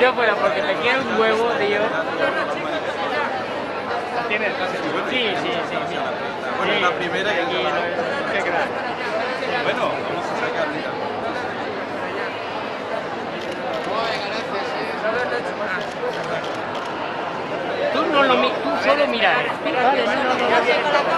Yo fuera porque te quiero un huevo, tío. ¿Tienes? Sí, sí, sí. sí. Bueno, Sí, la primera que quiero qué crack. Bueno, vamos a sacar mira. Tú no lo tú solo mira. Vale, no, no, no,